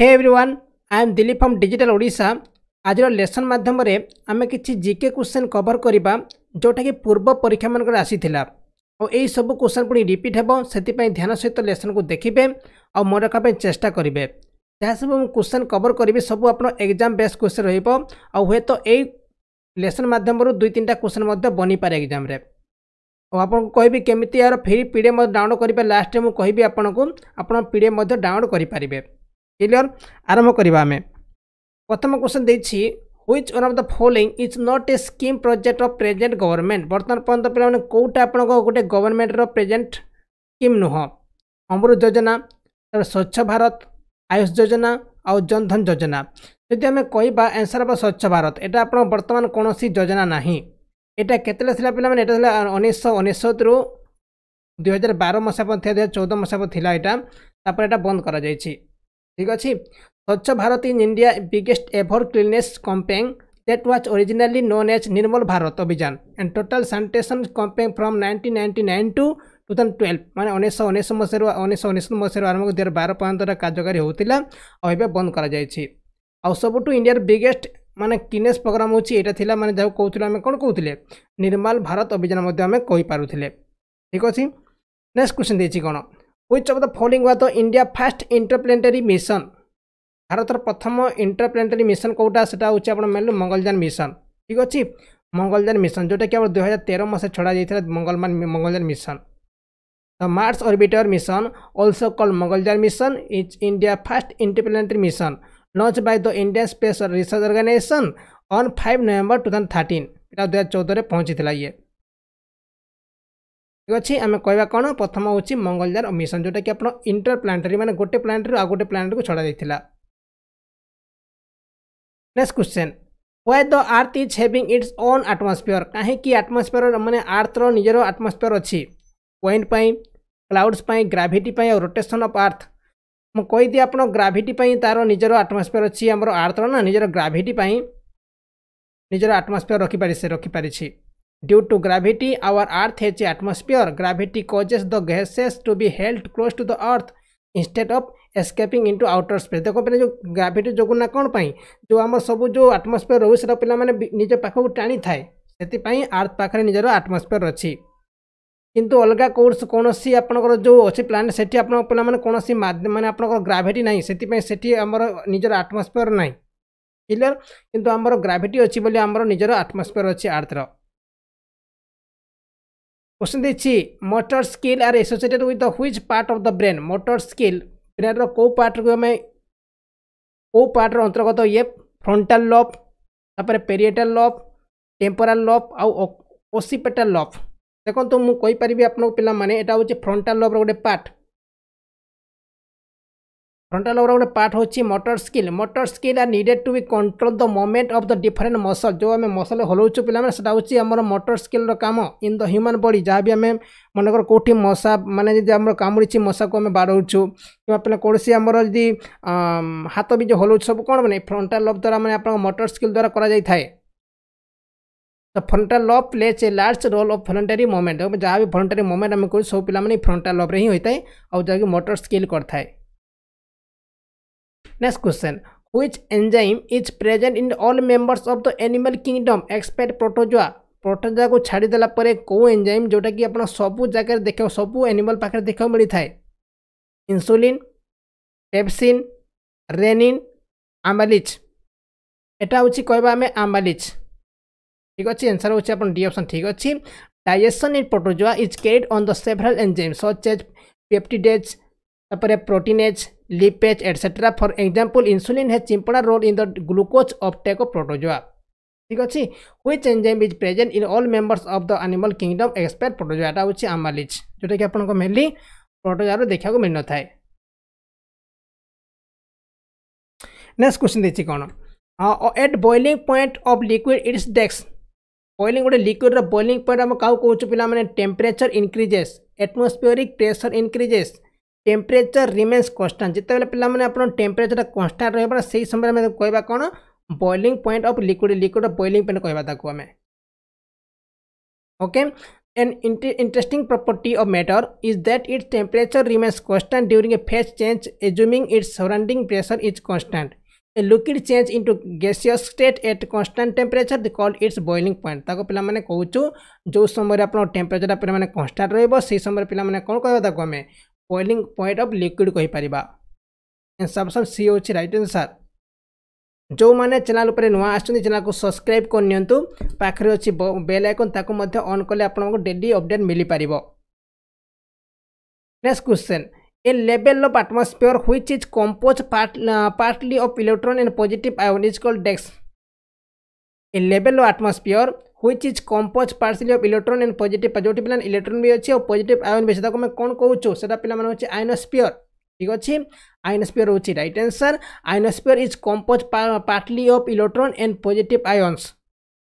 Hey everyone I am Dilip from digital Odisha आज lesson मध्यम आम कि जिके क्वेश्चन कवर करवा जोटा कि पूर्व परीक्षा मानक आसी और सब क्वेश्चन पुणी रिपीट हे से ध्यान सहित तो लेसन को देखिए आउ मन रखा चेस्टा करेंगे जहाँ सब क्वेश्चन कवर करी सब आप एग्जाम बेस्ट क्वेश्चन रोक आउ हे तो यही लेसन मध्यम दुई तीन टाइम क्वेश्चन बनी पारे एग्जाम और आप कहि केमी यार free P D F download करेंगे लास्ट में मुझे कहि आपको आप पी डी एफ डाउनलोड करेंगे क्लियर आरंभ करवा आम प्रथम क्वेश्चन देखिए which one of the following is not a scheme project of present government बर्तमान पर्यटन पे कौटा आप गोटे गवर्नमेंट प्रेजेंट स्कीम नुह अमृत योजना स्वच्छ भारत आयुष योजना आउ जनधन योजना जदि आम कह आंसर हम स्वच्छ भारत यहाँ आप बर्तमान कौन योजना ना এটা କେତେବେଳେ ଥିଲା ପିଲାମାନେ ଏଇଟା ଥିଲା ଉଣେଇଶହ ଅନେଶ୍ୱତରୁ ଦୁଇ ହଜାର ବାର ମସିହା ପର୍ଯ୍ୟନ୍ତ ଦୁଇ ହଜାର ଚଉଦ ମସିହା ଥିଲା ଏଇଟା ତାପରେ ଏଇଟା ବନ୍ଦ କରାଯାଇଛି ଠିକ୍ ଅଛି Swachh Bharat in India biggest ever cleanliness campaign that was originally known as Nirmal Bharat Abhijan and total sanitation campaign from 1999 to 2012 ମାନେ ଉଣେଇଶହ ଉଣେଇଶ ମସିହାରୁ ଉଣେଇଶହ ଅନେଶ୍ୱତ ମସିହାରୁ ଆରମ୍ଭ ଦୁଇ ହଜାର ବାର ପର୍ଯ୍ୟନ୍ତ କାର୍ଯ୍ୟକାରୀ ହେଉଥିଲା ଆଉ ଏବେ ବନ୍ଦ କରାଯାଇଛି ଆଉ ସବୁଠୁ ଇଣ୍ଡିଆର ବିଗେଷ୍ଟ ମାନେ କିନେସ୍ ପ୍ରୋଗ୍ରାମ୍ ହେଉଛି ଏଇଟା ଥିଲା ମାନେ ଯାହାକୁ କହୁଥିଲେ ଆମେ କ'ଣ କହୁଥିଲେ ନିର୍ମାଲ ଭାରତ ଅଭିଯାନ ମଧ୍ୟ ଆମେ କହିପାରୁଥିଲେ ଠିକ୍ ଅଛି ନେକ୍ସଟ କ୍ୱେଶ୍ଚନ୍ ଦେଇଛି କ'ଣ Which of the following was the India first interplanetary mission ଭାରତର ପ୍ରଥମ ଇଣ୍ଟରପ୍ଲାନେଟାରୀ ମିଶନ କେଉଁଟା ସେଟା ହେଉଛି ଆପଣ ମେନଲି ମଙ୍ଗଳଯାନ ମିଶନ ଠିକ୍ ଅଛି ମଙ୍ଗଳଯାନ ମିଶନ ଯେଉଁଟାକି ଆମର ଦୁଇ ହଜାର ତେର ମସିହା ଛଡ଼ା ଯାଇଥିଲା ମଙ୍ଗଳମାନ Mangalyaan mission The Mars Orbiter mission, also called Mangalyaan mission, is India's first interplanetary mission. launched by the Indian Space Research Organization on 5 November 2013 এটা ଦୁଇ ହଜାର ଚଉଦରେ ପହଞ୍ଚିଥିଲା ଇଏ ଠିକ୍ ଅଛି ଆମେ କହିବା କ'ଣ ପ୍ରଥମ ହେଉଛି ମଙ୍ଗଳଯାନ ମିଶନ ଯେଉଁଟାକି ଆପଣ ଇଣ୍ଟର ପ୍ଲାନେଟାରୀ ମାନେ ଗୋଟେ ପ୍ଲାନେଟରୁ ଆଉ ଗୋଟେ ପ୍ଲାନେଟକୁ ଛଡ଼ାଯାଇଥିଲା next question why the earth is having its own atmosphere କାହିଁକି ଆଟମସ୍ଫିୟର ମାନେ ଆର୍ଥର ନିଜର ଆଟମସ୍ଫିୟର ଅଛି ୱେଣ୍ଡ ପାଇଁ କ୍ଲାଉଡ୍ସ ପାଇଁ ଗ୍ରାଭିଟି ପାଇଁ ଆଉ ରୋଟେସନ୍ ଅଫ୍ ଆର୍ଥ ମୁଁ କହିଦିଏ ଆପଣ ଗ୍ରାଭିଟି ପାଇଁ ତା'ର ନିଜର ଆଟମସ୍ଫିୟର ଅଛି ଆମର ଆର୍ଥର ନା ନିଜର ଗ୍ରାଭିଟି ପାଇଁ ନିଜର ଆଟମସ୍ଫିୟର ରଖିପାରି ସେ ରଖିପାରିଛି due to gravity our earth has atmosphere gravity causes the gases to be held close to the earth instead of escaping into outer space ଦେଖ ପିଲା ଯେଉଁ ଗ୍ରାଭିଟି ଯୋଗୁଁ ନା କ'ଣ ପାଇଁ ଯେଉଁ ଆମର ସବୁ ଯେଉଁ ଆଟମସ୍ଫିୟର ରହୁଛି ସେଟା ପିଲାମାନେ ନିଜ ପାଖକୁ ଟାଣିଥାଏ ସେଥିପାଇଁ ଆର୍ଥ ପାଖରେ ନିଜର ଆଟମସ୍ଫିୟର ଅଛି କିନ୍ତୁ ଅଲଗା କୋର୍ସ କୌଣସି ଆପଣଙ୍କର ଯେଉଁ ଅଛି ପ୍ଲାନେଟ୍ ସେଠି ଆପଣଙ୍କ ପିଲାମାନେ କୌଣସି ମାନେ ଆପଣଙ୍କର ଗ୍ରାଭିଟି ନାହିଁ ସେଥିପାଇଁ ସେଠି ଆମର ନିଜର ଆଟମସ୍ଫିୟର ନାହିଁ କ୍ଲିଅର କିନ୍ତୁ ଆମର ଗ୍ରାଭିଟି ଅଛି ବୋଲି ଆମର ନିଜର ଆଟମସ୍ଫିୟର ଅଛି ଆର୍ଥର কোশ্চিন দিচ্ছি motor skill R associated with the which part of the brain motor skill ব্রেনর কেউ পার্টকে আমি কেউ পার্টর অন্তর্গত ইয়ে ফ্রন্টাল লব তাপরে পেরিয়েটাল লব টেম্পোরাল লব আউ ওসিপেটাল লব দেখুন মু কইপারি আপনার পিলা মানে এটা হচ্ছে ফ্রন্টাল লবর গোটে পার্ট Frontal lobe part होची motor skill. Motor skill are needed to be control the movement of the different muscle. जो आम मसल हलाऊ पे सेटा हूँ आम मोटर स्किल काम इन द ह्यूमन बॉडी जहाँ भी आम मनकर कौटी मशा मैंने जब आम कामुड़ी मशा को आम बाड़ू कि कौन आमर जदि हाथ भी जो हलाऊ सब कौन मैंने फ्रंटाल लोब द्वारा मैंने आप मोटर स्किल द्वारा कराए the frontal lobe plays a large role of voluntary movement जहाँ भी भलंटारी मुवमेंट आम कर सब पे फ्रंटाल लॉब रे ही होता है और जहाँकि मोटर स्किल करता है next question which enzyme is present in all members of the animal kingdom except protozoa. Protozoa को छाड़ी देला परे एंजाइम जोटा कि आप सब जगह देख सब एनिमल पाखे देखा मिलता है इंसुलिन पेप्सिन रेनिन आमालिच एटा होची कहबा हमें आमालिच ठीक अच्छे एनसर होची डी ऑप्शन ठीक अच्छे digestion in protozoa is carried on the several enzyme such as peptidase protein as lipase, etc. For example, insulin has important role in the glucose uptake of protozoa. ঠিক ଅଛି which enzyme is present in all members of the animal kingdom expect protozoa ଏଇଟା ହେଉଛି ଆମାଲିଜ୍ ଯେଉଁଟାକି ଆପଣଙ୍କ mainly ପ୍ରୋଟୋଜୋଆରୁ ଦେଖିବାକୁ ମିଳିନଥାଏ next question ଦେଇଛି କ'ଣ at boiling point of liquid its ଡେକ୍ସ boiling ଗୋଟେ ଲିକ୍ୱିଡ୍ର ବଏଲିଂ ପଏଣ୍ଟ ଆମେ କାହାକୁ କହୁଛୁ ପିଲାମାନେ temperature increases atmospheric pressure increases temperature remains constant जिते बेले पे आप टेम्परेचर कन्स्टांट रहा से ही समय कह कौन? Boiling point of liquid liquid boiling point कहक आम okay and interesting property of matter is that its temperature remains constant during a phase change assuming its surrounding pressure is constant a liquid change into gaseous state at constant temperature called its boiling point पे कौ जो समय temperature पे constant रही समय पे कौन कहता आम ବୋଇଲିଂ ପଏଣ୍ଟ ଅଫ୍ ଲିକ୍ୱିଡ଼ କହିପାରିବା ଆନ୍ସର୍ ଅପସନ୍ ସି ହେଉଛି ରାଇଟ୍ ଆନ୍ସର୍ ଯେଉଁମାନେ ଚ୍ୟାନେଲ୍ ଉପରେ ନୂଆ ଆସୁଛନ୍ତି ଚ୍ୟାନେଲ୍କୁ ସବସ୍କ୍ରାଇବ୍ କରିନିଅନ୍ତୁ ପାଖରେ ଅଛି ବେଲ୍ ଆଇକନ୍ ତାକୁ ମଧ୍ୟ ଅନ୍ କଲେ ଆପଣଙ୍କୁ ଡେଲି ଅପଡ଼େଟ୍ ମିଳିପାରିବ next question A level of atmosphere which is composed part, uh, partly of electron and positive ion is called dex. A level of atmosphere which is composed partially of electron and positive जोटी पिलान electron भी अच्छी और positive ion भी अच्छे कौन कहूँ से पिला हूँ आयनोस्पियर ठीक अच्छे आयनोस्पियर हूँ right answer ionosphere is composed partly of electron and positive ions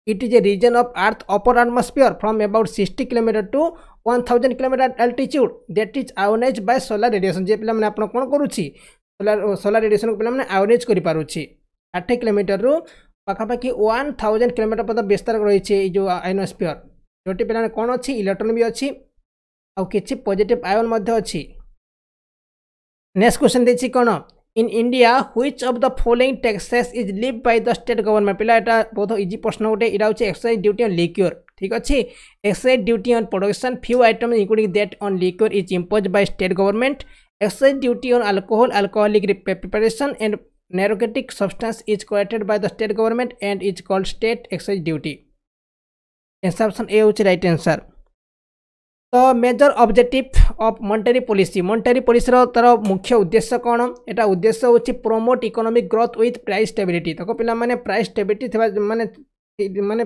it is a region of earth upper atmosphere from about 60 km to 1000 km altitude that is ionized by solar radiation जे पिला माने आपण कोन करूची solar solar radiation को पिला माने ionise करि पारुची 60 km रु পাখাপাখি one thousand kilometre পর্যন্ত বিস্তার রয়েছে এই যে ଆଇନୋସ୍ପିୟର যেটি ପିଲାମାନେ কোণ ଅଛି ଇଲେକ୍ଟ୍ରନ୍ ବି ଅଛି ଆଉ କିଛି ପଜିଟିଭ୍ ଆୟନ୍ ମଧ୍ୟ ଅଛି। ନେକ୍ସଟ କ୍ୱେଶ୍ଚନ୍ ଦେଇଛି କ'ଣ? In India which of the following taxes is levy by the state government পিলা এটা বহুত ইজি প্রশ্ন গোটে এটা হচ্ছে এক্সাইজ ডিউটি অন লিক্যুর ঠিক আছে excise duty on production few item including that on liquor is impose by state government excise duty on alcohol alcoholic preparation and narcotic substance is collected by the state government and is called state excise duty answer option a होची right answer ତ major objective of monetary policy monetary ପଲିସିର ତା'ର ମୁଖ୍ୟ ଉଦ୍ଦେଶ୍ୟ କ'ଣ ଏଟା ଉଦ୍ଦେଶ୍ୟ ହେଉଛି promote economic growth with price stability ତାକୁ ପିଲାମାନେ ପ୍ରାଇସ୍ ଷ୍ଟେବିଲିଟି ଥିବା ମାନେ ମାନେ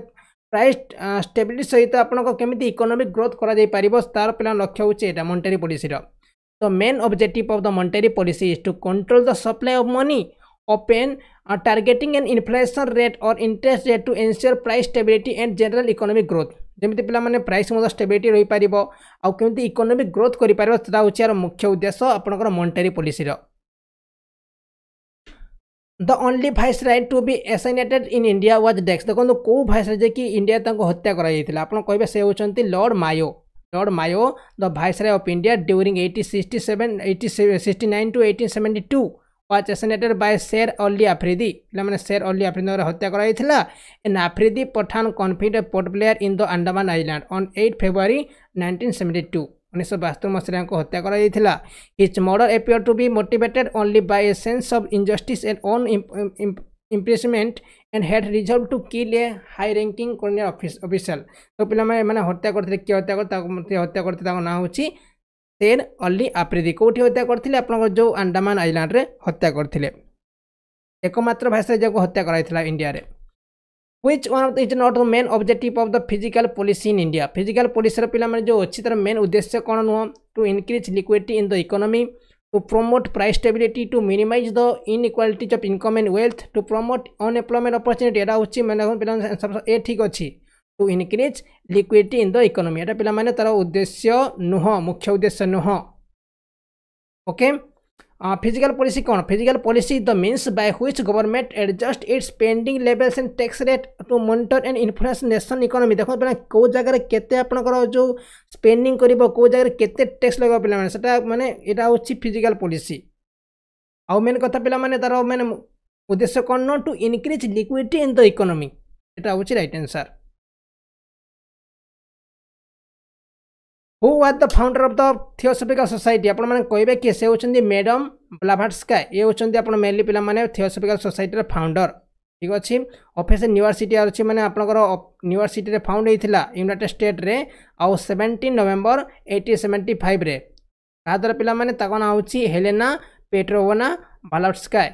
ପ୍ରାଇସ୍ ଷ୍ଟେବିଲିଟି ସହିତ ଆପଣଙ୍କ କେମିତି ଇକୋନୋମିକ୍ ଗ୍ରୋଥ୍ କରାଯାଇପାରିବ ତା'ର ପିଲା ଲକ୍ଷ୍ୟ ହେଉଛି ଏଇଟା ମନିଟାରୀ ପଲିସିର ତ main objective of the monetary policy is to control the supply of money open uh, targeting an inflation rate or interest rate to ensure price stability and general economic growth ଯେମିତି ପିଲାମାନେ price ମଧ୍ୟ stability ରହିପାରିବ ଆଉ କେମିତି economic growth କରିପାରିବ ସେଟା ହେଉଛି ଏହାର ମୁଖ୍ୟ ଉଦ୍ଦେଶ୍ୟ ଆପଣଙ୍କର monetary ପଲିସିର the only viceroy to be assassinated in India was dash ଦେଖନ୍ତୁ କେଉଁ ଭାଇସ୍ ରାଇଟ୍ ଯିଏକି ଇଣ୍ଡିଆ ତାଙ୍କୁ ହତ୍ୟା କରାଯାଇଥିଲା ଆପଣ କହିବେ ସେ ହେଉଛନ୍ତି Lord Mayo Lord Mayo, the Viceroy of India during 1867, 1869 to 1872 was assassinated by Sher Ali Afridi ପିଲାମାନେ ସେର୍ ଅଲି ଆଫ୍ରିଦିଙ୍କର ହତ୍ୟା କରାଯାଇଥିଲା an Afridi Pathan convict Port Blair in the Andaman island on eight February nineteen seventy two ଉଣେଇଶହ ବାସ୍ତରି ମସିହାରେ ତାଙ୍କୁ ହତ୍ୟା କରାଯାଇଥିଲା his murder appear to be motivated only by a sense of injustice and on imprisonment and had resolved to kill a high ranking colonial official ତ ପିଲାମାନେ ଏମାନେ ହତ୍ୟା କରିଥିଲେ କିଏ ହତ୍ୟା କରି ତାକୁ ହତ୍ୟା କରିଥିଲେ ତାଙ୍କ ଦେନ୍ ଅଲି ଆପ୍ରିଦି କେଉଁଠି ହତ୍ୟା କରିଥିଲେ? ଆପଣଙ୍କର ଯେଉଁ ଆଣ୍ଡାମାନ ଆଇଲାଣ୍ଡରେ ହତ୍ୟା କରିଥିଲେ। ଏକମାତ୍ର ଭାଷା ଯାକୁ ହତ୍ୟା କରାଯାଇଥିଲା ଇଣ୍ଡିଆରେ which one of the is not the main objective of the physical policy in India physical ପଲିସିର ପିଲାମାନେ ଯେଉଁ ଅଛି ତା'ର ମେନ୍ ଉଦ୍ଦେଶ୍ୟ କ'ଣ ନୁହଁ? To increase liquidity in the economy to promote price stability to minimise the inequalities of income and wealth to promote unemployment opportunity ଏଇଟା ହେଉଛି ମାନେ ପିଲାମାନେ ଏ ଠିକ୍ ଅଛି। To increase liquidity in the economy এটা ପିଲାମାନେ ତାର ଉଦ୍ଦେଶ୍ୟ ନୁହଁ ମୁଖ୍ୟ ଉଦ୍ଦେଶ୍ୟ ନୁହଁ ଓକେ ଫିଜିକାଲ ପଲିସି କ'ଣ physical policy the means by which government adjust its spending levels and tax rate to monitor and influence nation economy ଦେଖନ୍ତୁ ପିଲା କେଉଁ ଜାଗାରେ କେତେ ଆପଣଙ୍କର ଯେଉଁ ସ୍ପେଣ୍ଡିଂ କରିବ କେଉଁ ଜାଗାରେ କେତେ ଟ୍ୟାକ୍ସ ଲଗାଇବ ପିଲାମାନେ ସେଟା ମାନେ ଏଇଟା ହେଉଛି ଫିଜିକାଲ ପଲିସି ଆଉ ମେନ୍ କଥା ପିଲାମାନେ ତାର ମାନେ ଉଦ୍ଦେଶ୍ୟ କ'ଣ ନୁହଁ to increase liquidity in the economy এটা হচ্ছে right answer who was the founder of the theosophical society आपण मैंने कहे कि से होती मैडम ब्लाभाट्सका ये होती आप मेनली पे थियोसफिकल सोसाइटी फाउंडर ठीक अच्छे अफिस यूनिवर्सीटी अच्छी मैंने आपंकर यूनिवर्सीटी फाउंड होता यूनाइटेड स्टेट्रे आउ seventeen November eighteen seventy five ताद्वारा पे ना हूँ हेलेना पेट्रोवना बालाट्सका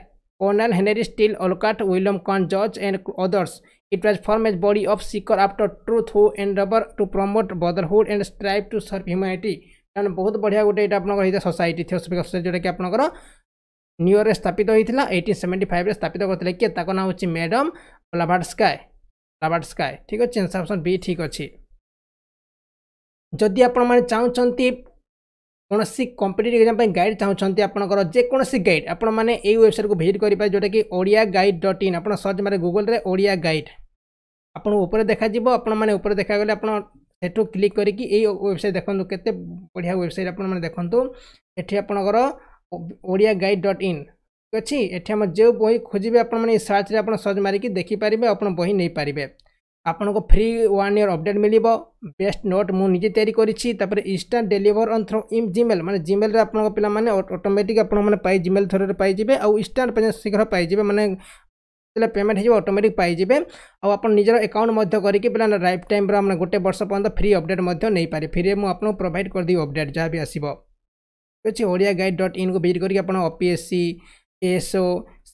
ओनल Henry Steel Olcott William Quan Judge and others It was formed as body of seeker after truth who endeavor to promote brotherhood and strive to serve humanity. କାରଣ ବହୁତ ବଢ଼ିଆ ଗୋଟେ ଏଇଟା ଆପଣଙ୍କର ହେଇଥିଲା ସୋସାଇଟି ଥିଓସଫିକ୍ ସୋସାଇଟି ଯେଉଁଟାକି ଆପଣଙ୍କର ନ୍ୟୁୟର୍କରେ ସ୍ଥାପିତ ହୋଇଥିଲା ଏଇଟିନ୍ ସେଭେଣ୍ଟି ଫାଇଭରେ ସ୍ଥାପିତ କରିଥିଲେ କିଏ ତାଙ୍କ ନାଁ ହେଉଛି ମ୍ୟାଡ଼ାମ୍ ବ୍ଲାଭାର୍ଡସ୍କାଏ ବ୍ଲାଭାର୍ଡସ୍କାଏ ଠିକ୍ ଅଛି ଆନ୍ସର୍ ଅପସନ୍ ବି ଠିକ୍ ଅଛି ଯଦି ଆପଣମାନେ ଚାହୁଁଛନ୍ତି କୌଣସି କମ୍ପିଟେଟିଭ୍ ଏକ୍ଜାମ୍ ପାଇଁ ଗାଇଡ଼୍ ଚାହୁଁଛନ୍ତି ଆପଣଙ୍କର ଯେକୌଣସି ଗାଇଡ଼୍ ଆପଣମାନେ ଏଇ ୱେବସାଇଟ୍କୁ ଭିଜିଟ୍ କରିପାରିବେ ଯେଉଁଟାକି ଓଡ଼ିଆ ଗାଇଡ଼୍ ଡଟ୍ ଇନ୍ ଆପଣ ସର୍ଚ୍ଚ ମାରେ ଗୁଗଲ୍ରେ ଓଡ଼ିଆ ଗାଇଡ଼୍ ଆପଣଙ୍କୁ ଉପରେ ଦେଖାଯିବ ଆପଣମାନେ ଉପରେ ଦେଖାଗଲେ ଆପଣ ସେଠୁ କ୍ଲିକ୍ କରିକି ଏଇ ୱେବସାଇଟ୍ ଦେଖନ୍ତୁ କେତେ ବଢ଼ିଆ ୱେବସାଇଟ୍ ଆପଣମାନେ ଦେଖନ୍ତୁ। ଏଠି ଆପଣଙ୍କର ଓଡ଼ିଆ ଗାଇଡ଼ ଡଟ୍ ଇନ୍ ଠିକ୍ ଅଛି? ଏଠି ଆମର ଯେଉଁ ବହି ଖୋଜିବେ ଆପଣମାନେ ଏଇ ସର୍ଚ୍ଚରେ ଆପଣ ସର୍ଚ୍ଚ ମାରିକି ଦେଖିପାରିବେ ଆପଣ ବହି ନେଇପାରିବେ। ଆପଣଙ୍କୁ ଫ୍ରି ୱାନ୍ ଇୟର୍ ଅପଡ଼େଟ୍ ମିଳିବ ବେଷ୍ଟ ନୋଟ୍ ମୁଁ ନିଜେ ତିଆରି କରିଛି ତାପରେ instant deliver on throw ଇମ୍ Gmail ମାନେ ଜିମେଲ୍ରେ ଆପଣଙ୍କ ପିଲାମାନେ ଅଟୋମେଟିକ୍ ଆପଣମାନେ ପାଇ ଜିମେଲ୍ ଥ୍ରୋରେ ପାଇଯିବେ ଆଉ ଇନଷ୍ଟାଣ୍ଟ ଶୀଘ୍ର ପାଇଯିବେ ମାନେ ଯେତେବେଳେ ପେମେଣ୍ଟ ହେଇଯିବ ଅଟୋମେଟିକ୍ ପାଇଯିବେ ଆଉ ଆପଣ ନିଜର ଆକାଉଣ୍ଟ ମଧ୍ୟ କରିକି ପିଲା ଲାଇଫ୍ ଟାଇମ୍ର ମାନେ ଗୋଟେ ବର୍ଷ ପର୍ଯ୍ୟନ୍ତ ଫ୍ରି ଅପଡ଼େଟ୍ ମଧ୍ୟ ନେଇପାରିବେ ଫ୍ରିରେ ମୁଁ ଆପଣଙ୍କୁ ପ୍ରୋଭାଇଡ଼ କରିଦେବି ଅପଡ଼େଟ୍ ଯାହା ବି ଆସିବ ଠିକ୍ ଅଛି ଓଡ଼ିଆ ଗାଇଡ଼ ଡଟ୍ ଇନ୍କୁ ଭିଜିଟ୍ କରିକି ଆପଣ O P S C SO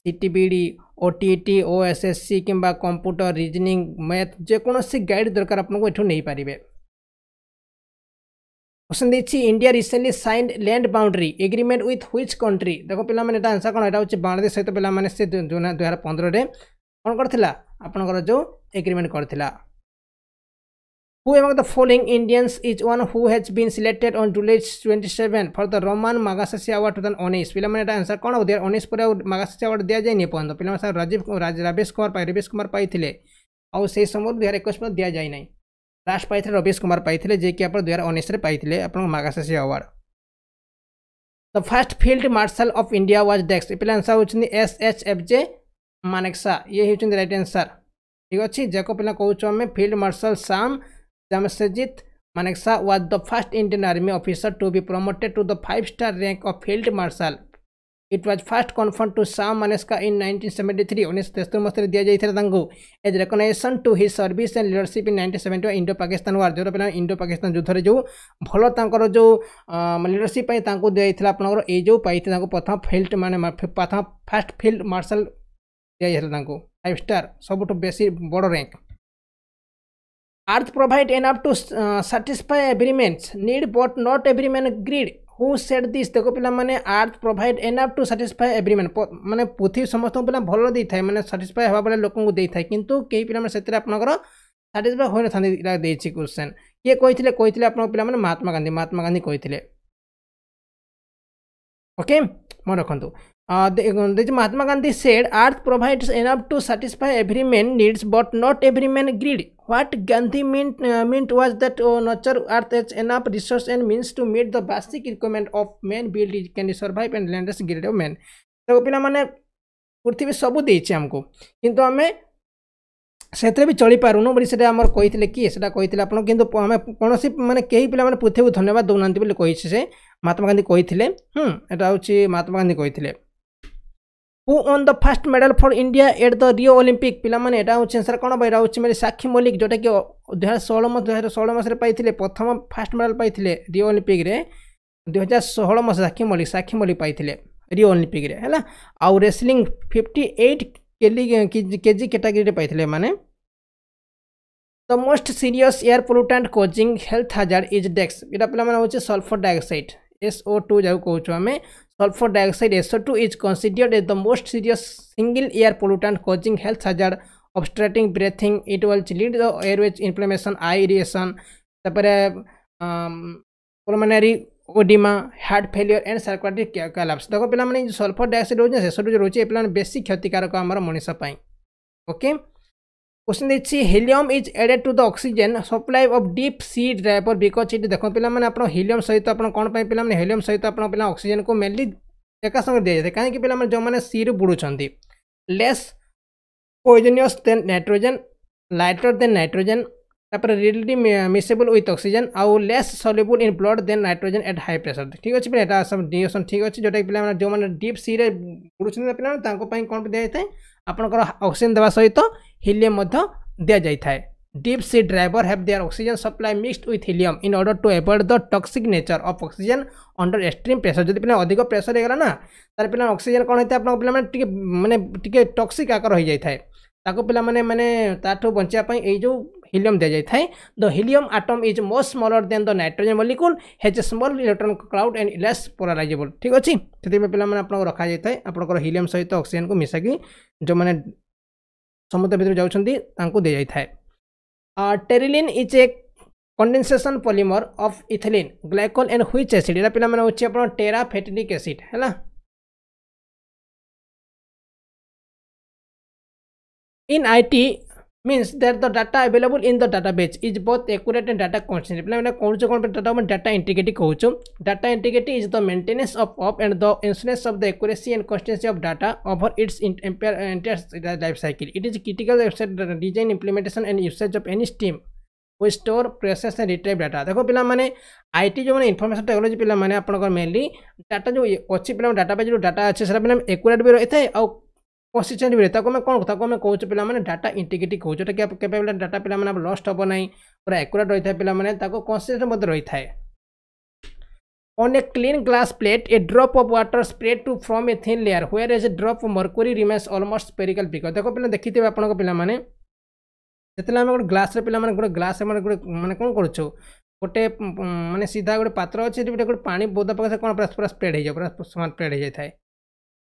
C T B D O T T O S S C କିମ୍ବା କମ୍ପ୍ୟୁଟର ରିଜନିଂ ମ୍ୟାଥ୍ ଯେକୌଣସି ଗାଇଡ଼ ଦରକାର ଆପଣଙ୍କୁ ଏଠୁ ନେଇପାରିବେ क्वेश्चन देखिए India recently signed land boundary agreement with which country देख पे आंसर कौन यहाँ हूँ बांग्लादेश सहित पे से दुई हजार पंद्रह कौन करता आपंकर जो एग्रीमेंट करता Who among the following Indians is one who has been selected on July 27 for the Roman Magsaysay Award 2019? ପିଲାମାନେ ଏଟା ଆନ୍ସର କ'ଣ ଦୁଇ ହଜାର ଉଣେଇଶ ପରେ ଆଉ ମାଗାସାସି ଆୱାର୍ଡ଼ ଦିଆଯାଇନି ଏପର୍ଯ୍ୟନ୍ତ ପିଲାମାନେ ରାଜୀବ ରାବେଶ କୁମାର ପାଇ ରବେଶ କୁମାର ପାଇଥିଲେ ଆଉ ସେଇ ସମୟରୁ ଦୁଇ ହଜାର ଏକୋଇଶ ପର୍ଯ୍ୟନ୍ତ ଦିଆଯାଇ ନାହିଁ ଲାଷ୍ଟ ପାଇଥିଲେ ରବେଶ କୁମାର ପାଇଥିଲେ ଯିଏକି ଆପଣ ଦୁଇ ହଜାର ଉଣେଇଶରେ ପାଇଥିଲେ ଆପଣଙ୍କ Magsaysay award the first field marshal of India was dash ପିଲା ଆନ୍ସର ହେଉଛନ୍ତି S H F J Manekshaw ଇଏ ହେଉଛନ୍ତି ରାଇଟ୍ ଆନ୍ସର ଠିକ୍ ଅଛି ଯାକ ପିଲା କହୁଛୁ ଆମେ field marshal Sam Jamshedjit Manekshaw was the first Indian Army officer to be promoted to the five-star rank of Field Marshal. It was first conferred to Sam Manekshaw in 1973. उन्नीस तेस्तुर मसीह दिया जाता तांको as recognition to his service and leadership in 1970 Indo Pakistan war जो पे Indo Pakistan युद्ध जो भल तर जो लिडरशिप दिया आपंकर ये जो पाई प्रथम फिल्ड मान प्रथम फास्ट फिल्ड मार्शल दिया फाइव स्टार सब बेसी बड़ rank Earth provide enough to uh, satisfy agreements need but not every man agreed who said this ଦେଖ ପିଲାମାନେ earth provide enough to satisfy every man ମାନେ ପୃଥିବୀ ସମସ୍ତଙ୍କୁ ପିଲା ଭଲ ଦେଇଥାଏ ମାନେ ସାଟିସ୍ଫାଏ ହେବା ବେଳେ ଲୋକଙ୍କୁ ଦେଇଥାଏ କିନ୍ତୁ କେହି ପିଲାମାନେ ସେଥିରେ ଆପଣଙ୍କର ସାଟିସ୍ଫାଏ ହୋଇନଥାନ୍ତି ଏଇଟା ଦେଇଛି କ୍ୱେଶ୍ଚନ୍ କିଏ କହିଥିଲେ କହିଥିଲେ ଆପଣଙ୍କ ପିଲାମାନେ ମହାତ୍ମା ଗାନ୍ଧୀ ମହାତ୍ମା ଗାନ୍ଧୀ କହିଥିଲେ ଓକେ ମନେ ରଖନ୍ତୁ Uh, the, the Mahatma Gandhi said, Earth provides enough to satisfy every man needs, but not every man greed. What Gandhi meant, uh, meant was that uh, nature Earth has enough resource and means to meet the basic requirement of man, build, can survive and relentless greed of man. ତ ପିଲାମାନେ ପୃଥିବୀ ସବୁ ଦେଇଛି ଆମକୁ କିନ୍ତୁ ଆମେ ସେଥିରେ ବି ଚଳିପାରୁନୁ ବୋଲି ସେଇଟା ଆମର କହିଥିଲେ କିଏ ସେଇଟା କହିଥିଲେ ଆପଣ କିନ୍ତୁ ଆମେ କୌଣସି ମାନେ କେହି ପିଲାମାନେ ପୃଥିବୀକୁ ଧନ୍ୟବାଦ ଦେଉନାହାନ୍ତି ବୋଲି କହିଛି ସେ ମହାତ୍ମା ଗାନ୍ଧୀ କହିଥିଲେ ହୁଁ ଏଇଟା ହେଉଛି ମହାତ୍ମା ଗାନ୍ଧୀ କହିଥିଲେ who won the first medal for India at the Rio Olympic पिलाने यहाँ हूँ आंसर कौन भाई हूँ मेरे साक्षी मल्लिक जोटा कि दुई हजार षोह दुई हजार षोह मसीह पाई प्रथम फास्ट मेडल पाई रिओ ओलंपिक दुई हजार षोह मसीह साक्षी मल्लिक साक्षी मल्लिक पाई रिओ ओलंपिक है आउ wrestling fifty eight kg category पाई मैंने the most serious air pollutant causing health hazard is dash यहाँ पे हूँ सल्फर डाइअक्साइड एसओ टू जहाँ कौन आम। Sulphur dioxide S O two is considered as the most serious single air pollutant coaching health hazard obstructing breathing it व्वल्स lead the airways inflammation irritation pulmonary oedema heart failure and circulatory collapse देख पे sulphur dioxide रोचे SO two जो रोचे पे बेसी क्षतिकारक आम मनीष ओके? क्वेश्चन देखिए helium is added to the oxygen supply of deep sea driver because it देख पे आप हिलियम सहित आप कौन पे हिलियम सहित आप पे ऑक्सीजन को मेनली एका संगे दि जाए कहीं पे जो मैंने सी रु बुड़ुंट less poisonous than nitrogen lighter than nitrogen तापर रियलिटी मिसेबल विथ ऑक्सीजन आउ less soluble in blood than nitrogen at high pressure ठीक अच्छे पे सब डिएसन ठीक अच्छे जोटा कि जो मैंने डीप सी रे बुड़ुंट पे कौन जाए ଆପଣଙ୍କର ଅକ୍ସିଜେନ୍ ଦେବା ସହିତ ହିଲିୟମ୍ ମଧ୍ୟ ଦିଆଯାଇଥାଏ deep sea driver have their oxygen supply mixed with helium in order to avoid the toxic nature of oxygen under extreme pressure ଯଦି ପିଲା ଅଧିକ ପ୍ରେସର ହେଇଗଲା ନା ତାହେଲେ ପିଲା ଅକ୍ସିଜେନ୍ କ'ଣ ହେଇଥାଏ ଆପଣଙ୍କ ପିଲାମାନେ ଟିକେ ମାନେ ଟିକେ ଟକ୍ସିକ୍ ଆକାର ହୋଇଯାଇଥାଏ ତାକୁ ପିଲାମାନେ ମାନେ ତାଠୁ ବଞ୍ଚିବା ପାଇଁ ଏଇ ଯେଉଁ helium ଦିଆଯାଇଥାଏ ଦ helium atom is more smaller than the nitrogen molecule has a small electron cloud and less polarizable ଠିକ୍ ଅଛି ସେଥିପାଇଁ ପିଲାମାନେ ଆପଣଙ୍କୁ ରଖାଯାଇଥାଏ ଆପଣଙ୍କର helium ସହିତ ଅକ୍ସିଜେନ୍କୁ ମିଶାକି ଯେଉଁମାନେ ସମୁଦ୍ର ଭିତରୁ ଯାଉଛନ୍ତି ତାଙ୍କୁ ଦିଆଯାଇଥାଏ terylene is a condensation polymer of ethylene glycol and which acid ଏଇଟା ପିଲାମାନେ ହେଉଛି ଆପଣ ଟେରା ଫେଟିନିକ୍ ଏସିଡ୍ ହେଲା in IT means that the data available in the data base is बहुत एक्यूरेट एंड डाटा कनसेंट मैंने कौन से कौन पर data data integrity कौचु data integrity is the maintenance of of and the insurance of the accuracy and consistency of data over its entire life cycle it is critical design implementation and usage of any system way store process and retrieve data देखो पे I T जो मैंने information technology पे आप mainly data जो अच्छी पे data पे जो डाटा अच्छे से पे एकट भी रही है और आउ कन्सिस्टेंट भी रही आम कौन ताको आम कौच पे डाटा इंटीग्रिटी कौच जोटा कि केवे डाटा पे लस्ट हम ना पूरा एक्यूरेट रही है पे कन्सिस्टेंट रही है On a clean glass plate, a drop of water sprayed to from a thin layer, whereas a drop of mercury remains almost spherical figure. देखो पिला देखिथे आपन पिला माने ଯେତେବେଳେ ଆମେ ଗୋଟେ ଗ୍ଲାସ୍ରେ ପିଲାମାନେ ଗୋଟେ ଗ୍ଲାସ୍ ମାନେ ଗୋଟେ ମାନେ କ'ଣ କରୁଛୁ ଗୋଟେ ମାନେ ସିଧା ଗୋଟେ ପାତ୍ର ଅଛି ସେଠି ଗୋଟେ ପାଣି ବୋଧ ପକାଇଲେ କ'ଣ ପୁରା ପୁରା ସ୍ପ୍ରେଡ୍ ହେଇଯାଏ ପୁରା ସମାନ ସ୍ପ୍ରେଡ୍ ହେଇଯାଇଥାଏ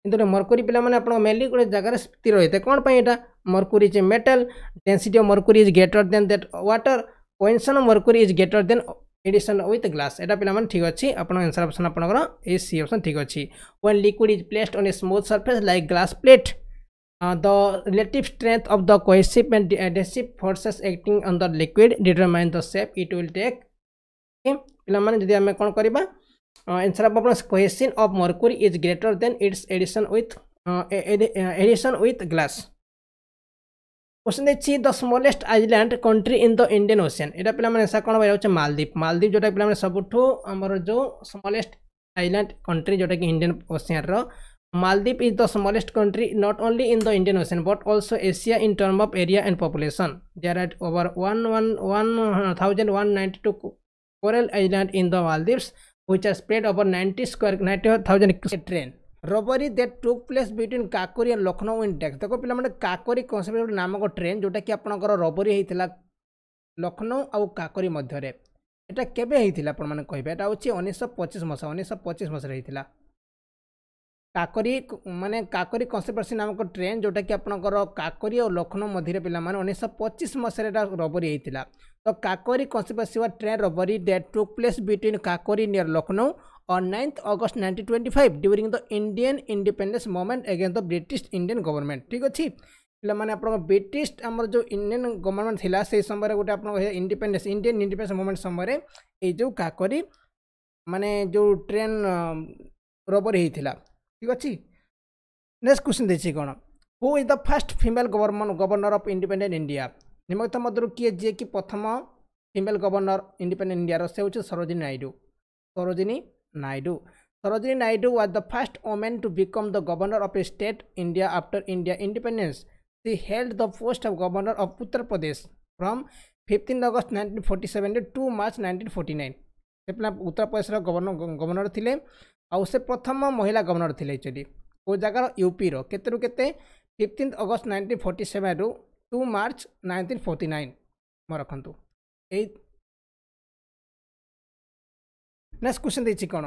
କିନ୍ତୁ ମର୍କୁରୀ ପିଲାମାନେ ଆପଣ ମେନଲି ଗୋଟେ ଜାଗାରେ ସ୍ଥିର ରହିଥାଏ କ'ଣ ପାଇଁ ଏଇଟା mercury is a metal density of mercury is greater than that water ପଏନ୍ସନ୍ of mercury is greater than adhesion with glass ଏଇଟା ପିଲାମାନେ ଠିକ୍ ଅଛି ଆପଣ ଆନ୍ସର୍ ଅପସନ୍ ଆପଣଙ୍କର ଏ ସି ଅପସନ୍ ଠିକ୍ ଅଛି when liquid is placed on a smooth surface like glass plate the relative strength of the cohesive and adhesive forces acting on the liquid determine the shape it will take ପିଲାମାନେ ଯଦି ଆମେ କ'ଣ କରିବା कौन करवा answer of upon cohesion of mercury is greater than its adhesion with adhesion with glass question देखिए the smallest island country in the Indian Ocean यहाँ पे ऐसा कौन हो मालदीप मालदीप जोटा पे सबुठ आमर जो स्मलेस्ट आइलैंड कंट्री जोटा कि Indian Ocean Maldives is the smallest country not only in the Indian Ocean but also Asia in term of area and population there at over one one one thousand one ninety two coral island in the Maldives which are spread over 90 square 90000 train robbery that took place between kakori and lakhnow index dekho pila mane kakori concept namako train jota ki apan kor robbery heithila lakhnow au kakori madhyare eta kebe heithila apan mane kahibe eta hochi 1925 masa 1925 masa reithila କାକରି ମାନେ କାକରି କନ୍ସେପ୍ରସି ନାମକ train ଯେଉଁଟାକି ଆପଣଙ୍କର କାକରି ଆଉ ଲକ୍ଷ୍ନୌ ମଧ୍ୟରେ ପିଲାମାନେ ଉଣେଇଶହ ପଚିଶ ମସିହାରେ ଏଇଟା ରବରି ହେଇଥିଲା The Kakori Conspiracy train robbery that took place between Kakori near Lucknow on 9th August 1925 during the Indian independence movement against the British Indian government. ঠিক ଅଛି ପିଲାମାନେ ଆପଣଙ୍କ ବ୍ରିଟିଶ ଆମର ଯେଉଁ ଇଣ୍ଡିଆନ୍ ଗଭର୍ଣ୍ଣମେଣ୍ଟ ଥିଲା ସେଇ ସମୟରେ ଗୋଟେ ଆପଣଙ୍କ ଇଣ୍ଡିପେଣ୍ଡେନ୍ସ ଇଣ୍ଡିଆନ୍ ଇଣ୍ଡିପେଣ୍ଡେନ୍ସ ମୁଭମେଣ୍ଟ ସମୟରେ ଏଇ ଯେଉଁ କାକରି ମାନେ ଯେଉଁ ଟ୍ରେନ୍ ରବର ହେଇଥିଲା ଠିକ୍ ଅଛି ନେକ୍ସଟ କ୍ୱେଶ୍ଚିନ୍ ଦେଇଛି କ'ଣ who is the first female government governor of independent India ନିମ୍ନଲିଖିତ ମଧ୍ୟରୁ କିଏ ଯିଏକି ପ୍ରଥମ ଫିମେଲ୍ ଗଭର୍ଣ୍ଣର ଇଣ୍ଡିପେଣ୍ଡେଣ୍ଟ ଇଣ୍ଡିଆର ସେ ହେଉଛି Sarojini Naidu Sarojini Naidu. Sarojini Naidu was the first woman to become the governor of a state India after India independence. She held the post of governor of Uttar Pradesh from 15 August 1947 to March 1949. ସେ ପିଲା ଉତ୍ତରପ୍ରଦେଶର governor governor ଥିଲେ ଆଉ ସେ ପ୍ରଥମ ମହିଳା governor ଥିଲେ actually କେଉଁ ଜାଗାର ୟୁପିର କେତେରୁ କେତେ fifteenth August nineteen forty ସେଭେନ୍ରୁ to March nineteen forty nine म रखु यही नेक्स्ट क्वेश्चन देखिए कौन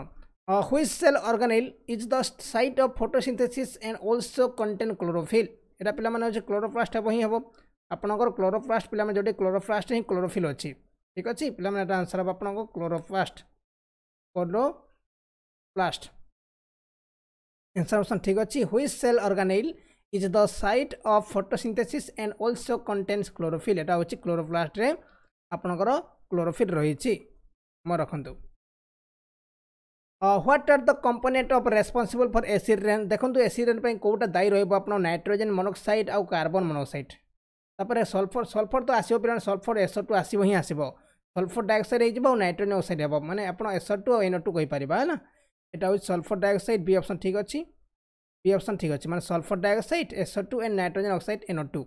which cell organelle is the site of photosynthesis and also contain chlorophyll यहाँ पे हूँ क्लोरोप्लास्ट हे हम आपंकर क्लोरोप्लास्ट पे जो क्लोरोप्लास्ट हिं क्लोरोफिल अच्छी ठीक अच्छे पे आंसर हम आप क्लोरोप्लास्ट क्लोरोप्लास्ट इनफर्मेसन ठीक अच्छे which cell organelle which cell organelle is the site of photosynthesis and also contains chlorophyll ଏଇଟା ହେଉଛି କ୍ଲୋରୋପ୍ଲାଷ୍ଟରେ ଆପଣଙ୍କର କ୍ଲୋରୋଫିଲ୍ ରହିଛି ମନେ ରଖନ୍ତୁ what are the component of responsible for acid rain ଦେଖନ୍ତୁ ଏସିଡ୍ ରେନ୍ ପାଇଁ କେଉଁଟା ଦାୟୀ ରହିବ ଆପଣ ନାଇଟ୍ରୋଜେନ୍ ମନୋକ୍ସାଇଡ୍ ଆଉ କାର୍ବନ୍ ମନୋକ୍ସାଇଡ୍ ତାପରେ ସଲ୍ଫର୍ ସଲ୍ଫର୍ ତ ଆସିବ ପିଲାମାନେ ସଲ୍ଫର୍ ଏସ୍ ଟୁ ଆସିବ ହିଁ ଆସିବ ସଲ୍ଫର୍ ଡାଇଅକ୍ସାଇଡ୍ ହେଇଯିବ ଆଉ ନାଇଟ୍ରୋଜେନ୍ ଅକ୍ସାଇଡ୍ ହେବ ମାନେ ଆପଣ ଏସ୍ ଟୁ ଆଉ ଏନ୍ ଟୁ କହିପାରିବା ହେଲା এটা হচ্ছে সলফর ডাইঅক্সাইড বি অপশন ঠিক আছে বি অপশন ঠিক আছে মানে sulphur dioxide SO two and nitrogen oxide NO two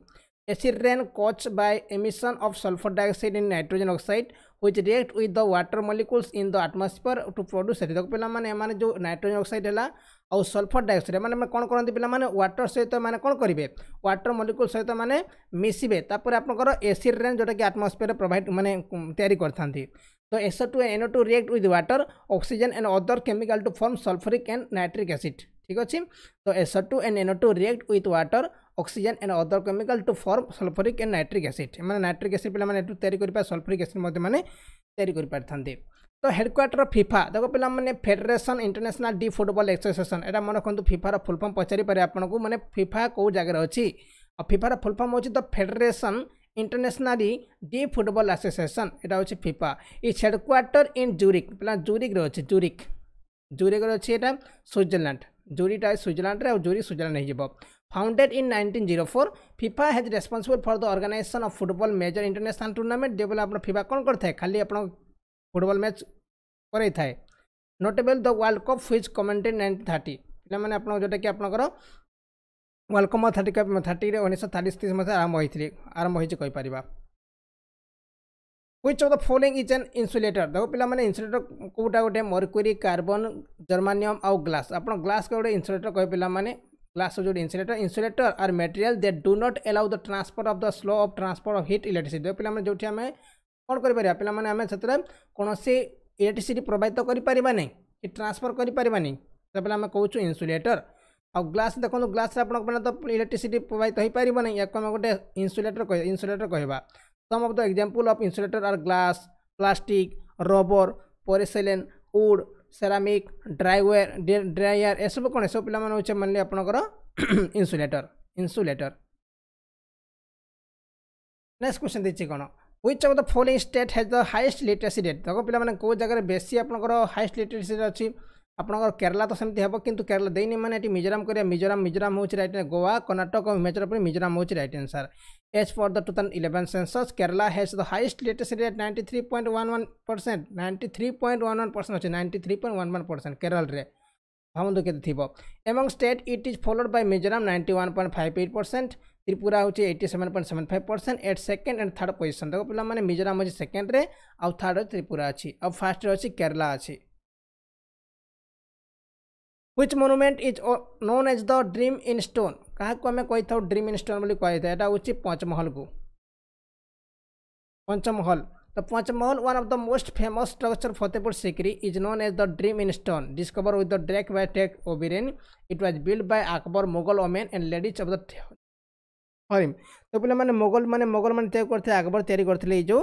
acid rain caused by emission of sulfur dioxide in nitrogen oxide which react with the water molecules in the atmosphere to produce देखो पे मैंने जो nitrogen oxide है आउ sulphur dioxide मैंने कौन करते पे वाटर सहित मैंने कौन करेंगे वाटर मलिकुल सहित मैंने मिसबे तापर आपंकर एसिड रेन जोटा कि आटमस्फियर प्रोभाइड मैंने तैयारी करते तो S two N two react with water oxygen and other chemical to form sulphuric and nitric acid ঠিক ଅଛି ତ S O two and N O two react with water oxygen and other chemical to form sulphuric and nitric acid ମାନେ nitric acid ପିଲାମାନେ ଏଠୁ ତିଆରି କରିପାରିବେ sulphuric acid ମଧ୍ୟ ମାନେ ତିଆରି କରିପାରିଥାନ୍ତି ତ ହେଡ଼କ୍ୱାର୍ଟର ଫିଫା ଦେଖ ପିଲାମାନେ federation international de football association ଏଇଟା ମନେ ରଖନ୍ତୁ ଫିଫାର ଫୁଲ୍ ଫର୍ମ ପଚାରିପାରେ ଆପଣଙ୍କୁ ମାନେ ଫିଫା କେଉଁ ଜାଗାରେ ଅଛି ଆଉ ଫିଫାର ଫୁଲ୍ ଫର୍ମ ହେଉଛି the federation internationale de football association ଏଇଟା ହେଉଛି FIFA its headquarter in Zurich ପିଲା ଜୁରିକ୍ରେ ଅଛି ଜୁରିକ୍ ଜୁରିକ୍ରେ ଅଛି ଏଇଟା ସୁଇଜରଲ୍ୟାଣ୍ଡ ଜୁରିଟା ସୁଇଜରଲ୍ୟାଣ୍ଡରେ ଆଉ ଜୁରି ସୁଇଜରଲ୍ୟାଣ୍ଡ ହେଇଯିବ founded in 1904 fifa has responsible for the organization of football major international tournament ଯେବେଳେ ଆପଣ ଫିଫା କ'ଣ କରିଥାଏ ଖାଲି ଆପଣ ଫୁଟବଲ ମ୍ୟାଚ୍ କରାଇଥାଏ notable the world cup which commented nineteen thirty ପିଲାମାନେ ଆପଣ ଯେଉଁଟାକି ଆପଣଙ୍କର ୱାର୍ଲଡ କପ୍ ଥାର୍ଟି ଥାର୍ଟିରେ ଉଣେଇଶହ ଚାଳିଶ ତିରିଶ ମସିହା ଆରମ୍ଭ ହୋଇଥିଲେ ଆରମ୍ଭ ହୋଇଛି କହିପାରିବା which of the following is an insulator देखो पिला माने insulator कोटा गोटे मर्क्यूरी कार्बन जर्मानियम आउ ग्लास आपण ग्लास के गोटे insulator कहे पिला माने ग्लास जो insulator insulator are material that do not allow the transfer of the slow of transfer of heat electricity देखो पिला माने जोठी हमें कोन करि परिया पिला माने हमें सेतरे कोनोसी इलेक्ट्रिसिटी प्रवाहित करि परिबा नै कि ट्रांसफर करि परिबा नै से पिला हमें कहूछु insulator ଆଉ ଗ୍ଲାସ୍ ଦେଖନ୍ତୁ ଗ୍ଲାସ୍ରେ ଆପଣଙ୍କ ମାନେ ତ ଇଲେକ୍ଟ୍ରିସିଟି ପ୍ରବାହିତ ହୋଇପାରିବ ନାହିଁ ୟାକୁ ଆମେ ଗୋଟେ ଇନ୍ସୁଲେଟର କହିବା ଇନ୍ସୁଲେଟର କହିବା Some of the example of insulator are glass, plastic, rubber, porcelain, wood, ceramic, dryware, dryer ଏସବୁ କ'ଣ ଏସବୁ ପିଲାମାନେ ହେଉଛି ମାନିଲେ ଆପଣଙ୍କର ଇନ୍ସୁଲେଟର ଇନ୍ସୁଲେଟର ନେକ୍ସଟ କ୍ୱେଶ୍ଚନ୍ ଦେଇଛି କ'ଣ which of the following state has the highest literacy rate ଦେଖ ପିଲାମାନେ କେଉଁ ଜାଗାରେ ବେଶୀ ଆପଣଙ୍କର ହାଇଏଷ୍ଟ ଲିଟରେସି ଅଛି ଆପଣଙ୍କର କେରଲା ତ ସେମିତି ହେବ କିନ୍ତୁ କେରଲା ଦେଇନି ମାନେ ଏଠି ମିଜୋରାମ କରିବା ମିଜୋରାମ ମିଜୋରାମ ହେଉଛି ରାଇଟ୍ ଗୋଆ କର୍ଣ୍ଣାଟକ ଆଉ ହିମାଚଳ ପ୍ରଦେଶ ମିଜୋରାମ ହେଉଛି right answer as per the two thousand eleven census Kerala has the highest literacy rate ninety three point one one percent ninety three point one one percent ଅଛି ninety three point one one percent କେରଳରେ ଭାବନ୍ତୁ କେତେ ଥିବ ଏବଂ state it is followed by Mizoram ninety one point five eight percent Tripura ହେଉଛି eighty seven point seven five percent at second and third position ଦେଖ ପିଲାମାନେ ମିଜୋରାମ ଅଛି ସେକେଣ୍ଡରେ ଆଉ ଥାର୍ଡ଼ରେ ତ୍ରିପୁରା ଅଛି ଆଉ ଫାର୍ଷ୍ଟରେ ଅଛି କେରଲା ଅଛି which monument is known as the dream in stone କାହାକୁ ଆମେ କହିଥାଉ ଡ୍ରିମ୍ ଇନ୍ ଷ୍ଟୋନ୍ ବୋଲି କୁହାଯାଇଥାଏ ଏଇଟା ହେଉଛି ପଞ୍ଚମହଲକୁ Panchmahal The Panchmahal, one of the most famous structure Fatehpur Sikri, is known as the Dream in Stone. Discovered with the Drake by Tech Oberon, it was built by Akbar, Mughal women and ladies of the Harim तो पे मैंने मोगल मैंने मोगल मैंने तैयार करते आकबर तैयारी करते ये जो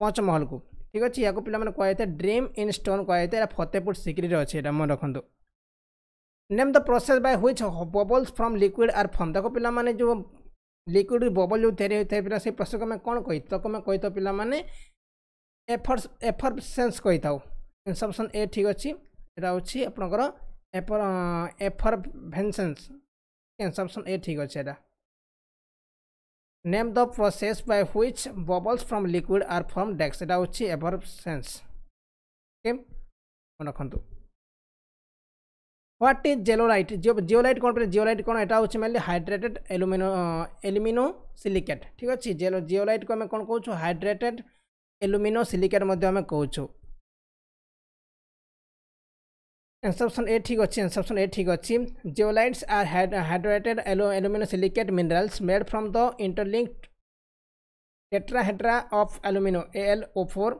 पंचमहल को ठीक अच्छे या पे मैंने कहते ड्रीम इन स्टोन कहते फतेहपुर सिक्री अच्छे मन रखु name the process by which bubbles from liquid are form ତାକୁ ପିଲାମାନେ ଯେଉଁ ଲିକ୍ୱିଡ଼ ବବଲ୍ ଯେଉଁ ତିଆରି ହୋଇଥାଏ ପିଲା ସେଇ ପ୍ରୋସେସ୍କୁ ଆମେ କ'ଣ କହି ତାକୁ ଆମେ କହିଥାଉ ପିଲାମାନେ ଏଫର୍ ଏଫର୍ ସେନ୍ସ କହିଥାଉ ଇନ୍ସପସନ୍ ଏ ଠିକ୍ ଅଛି ଏଇଟା ହେଉଛି ଆପଣଙ୍କର ଏଫର୍ ଏଫର୍ ଭେନ୍ସେନ୍ସ ଇନ୍ସପସନ୍ ଏ ଠିକ୍ ଅଛି ଏଇଟା name the process by which bubbles from liquid are from ଡେକ୍ସ ଏଇଟା ହେଉଛି ଏଫର୍ ସେନ୍ସ ଓକେ ରଖନ୍ତୁ হোয়াট ইজ জেলোলাইট জিওলাইট কোণ জিওলাইট কোণ এটা হচ্ছে মেনলি হাইড্রেটেড এলুমিনো এলুমিনো সিলিকেট ঠিক আছে? জেলো জিওলাইটকে আমি কোণ কৌছু হাইড্রেটেড এলুমিনো সিলিকেট মধ্যে আমি কৌছু ইনসেপশন এ ঠিক আছে? ইনসেপশন এ ঠিক আছে। Zeolites are hydrated aluminosilicate minerals made from the interlinked tetrahedra of alumino AlO4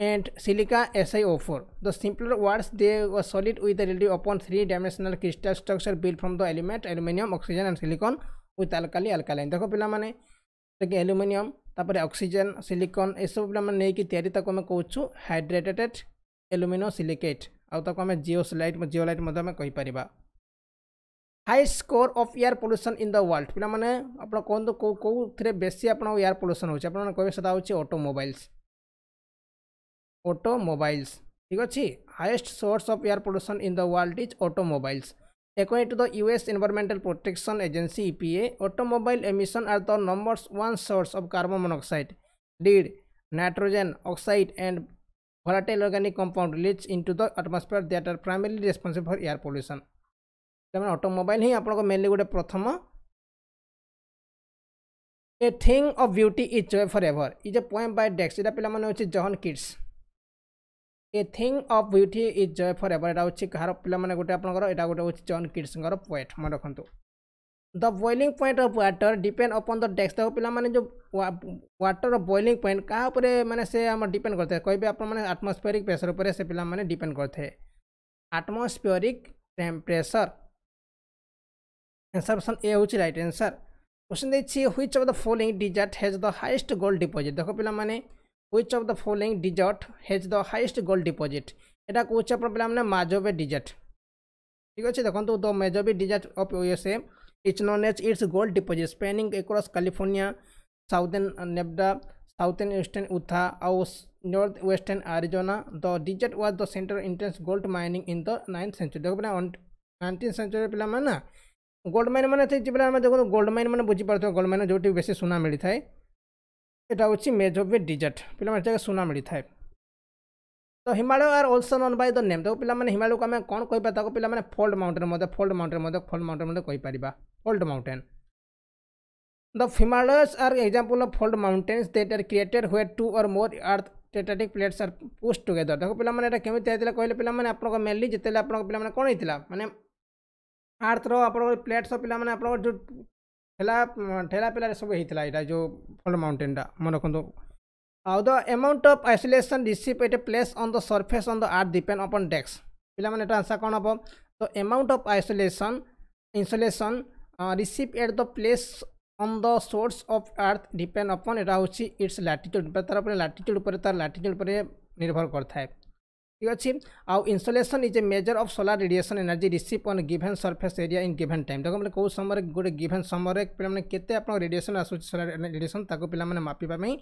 and silica SiO4. The simpler words, they were solid with a relative upon three-dimensional crystal structure built from the element aluminium, oxygen and silicon with alkali alkaline. देखो ପିଲାମାନେ କି aluminium ତାପରେ oxygen silicon ଏସବୁ ପିଲାମାନେ ନେଇକି ତିଆରି ତାକୁ ଆମେ କହୁଛୁ ହାଇଡ୍ରେଟେଡ୍ ଆଲୁମିନିୟମ ସିଲିକେଟ୍ ଆଉ ତାକୁ ଆମେ ଜିଓସ୍ଲାଇଟ୍ ଜିଓଲାଇଟ୍ ମଧ୍ୟ ଆମେ କହିପାରିବା high score of air pollution in the world ପିଲାମାନେ ଆପଣ କୁହନ୍ତୁ କେଉଁ କେଉଁଥିରେ ବେଶୀ ଆପଣଙ୍କ ଏୟାର ପଲ୍ୟୁସନ୍ ହେଉଛି ଆପଣମାନେ କହିବେ ସେଟା ହେଉଛି ଅଟୋମୋବାଇଲ୍ସ automobiles ঠিক ଅଛି highest source of air pollution in the world is automobiles according to the US Environmental Protection Agency EPA automobile emission are the number one source of carbon monoxide lead nitrogen oxide and volatile organic compound released into the atmosphere that are primarily responsible for air pollution ତେଣୁ automobile ହିଁ ଆପଣଙ୍କ mainly ଗୋଟେ ପ୍ରଥମ a thing of beauty is joy for ever is a poem by ଡେକ୍ସ ଏଇଟା ପିଲାମାନେ ହେଉଛି John kids a thing of beauty is joy forever यहाँ हूँ कहार पे गोटे आप गोटे हूँ जन किड्सर पोएट मन रखु the boiling point of water depend upon the dash देखो पे जो व्टर बॉइलिंग पॉइंट क्या मैंने से आम डिपेंड करते हैं कहे आप आटमस्फेरिक प्रेसर पर से पे डिपेंड करते आटमस्फेरिक टेम्परेचर एनसरप्शन ए हूँ रईट आंसर क्वेश्चन देखिए which of the following desert has the highest gold deposit देख पे which of the following desert has the highest gold deposit এটা কোচে প্রবলেম না মাজবে ডিজেট ঠিক আছে, দেখুন the Mojave desert of USA it's known as its gold deposit spanning across California southern Nevada southern eastern Utah আউ north western Arizona the desert was the central intense gold mining in the ninth century দেখো পিলা nineteen century মানে না। Gold mine মানে যে পিলা দেখুন gold mine মানে ମାନେ গোল্ড মাইন যেটি বেশি সোনা ସୁନା থাকে এটা হচ্ছে মেজ অফ ডিজেট পিলামানে এটাকে সুনামড়ি থাকে তো Himalaya are also known by the name তাকে পিলামানে হিমালয়কে আমি কোণ কইবা তাকে পিলামানে ফোল্ড মাউন্টেন মধ্যে ফোল্ড মাউন্টেন মধ্যে ফোল্ড মাউন্টেন মধ্যে কইপারিবা fold mountain the Himalayas are example of fold mountains that are created when two or more earth टेटाटिक plates are push together देखो पे यहाँ केमी तैयारी कहले पे आप मेनली जिते आप पे कौन होता है मैंने आर्थर आप प्लेट्स पे आप जो ଠେଲା ଠେଲା ପିଲାରେ ସବୁ ହେଇଥିଲା ଏଇଟା ଯେଉଁ ଫଲ୍ଡ ମାଉଣ୍ଟେନ୍ଟା ମନେ ରଖନ୍ତୁ ଆଉ the amount of isolation receipt at place on the surface on the earth depend upon ଡେକ୍ସ ପିଲାମାନେ ଏଟା ଆନ୍ସର୍ କ'ଣ ହେବ ତ amount of isolation insulation receipt at the place on the source of earth depend upon ଏଇଟା ହେଉଛି it's latitude ତାର ଉପରେ latitude ଉପରେ ତାର ଲାଟିଚ୍ୟୁଡ଼୍ ଉପରେ ନିର୍ଭର କରିଥାଏ ঠিক আছে আউ insolation is a measure of solar radiation energy receive on given surface area in given time দেখো মানে কেউ সময় গোটে গিভেন সময় পিলামানে কেতে আপনার রেডিয়েসন আসুচি সোলার রেডিয়েসন তাকে পিলামানে মাপিবা পাই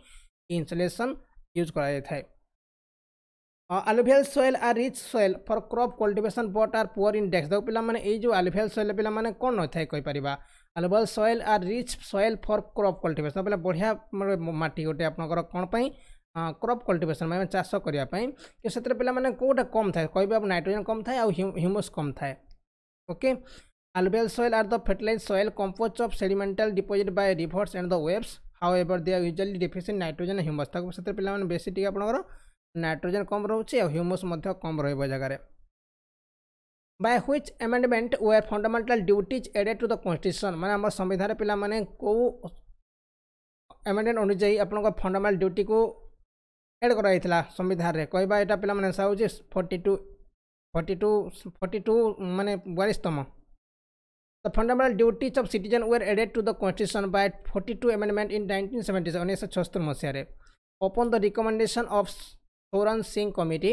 ইনসলেসন ইউজ করা যাই alluvial soil are rich soil for crop cultivation but are poor index দেখো পিলামানে এই যে আলুভিয়াল সয়েল পিলামানে কোণ নথায় কইপারিবা alluvial soil are rich soil for crop cultivation পিলা বঢ়িয়া মাটি গোটে আপনার কোণ পাই? क्रप कल्टिवेसन मैंने चाष करने कि से पे कौटा कम थाए कह नाइट्रोजेन कम थाए ह्यूमस कम थाए okay alluvial soil are the fertilized soil composed of sedimental deposit by rivers and the waves however they are usually deficient nitrogen and humus ताको सेते पिला माने बेसी टिक आपनकर नाइट्रोजन कम रहउछि आ ह्यूमस मध्य कम रहइबो जगह by which amendment were fundamental duties added to the constitution माने हमर संविधान पिला माने को amendment अनुଯାयी आपनकर फंडामेंटल ड्यूटी को ଏଡ଼୍ କରାଯାଇଥିଲା ସମ୍ବିଧାନରେ କହିବା ଏଇଟା ପିଲାମାନେ ଆନ୍ସର୍ ହେଉଛି forty two forty two forty two ମାନେ ବୟାଳିଶତମ The fundamental duties of citizen were added to the constitution by 42 amendment in 1977 1976 ମସିହାରେ upon the recommendation of Soran Singh committee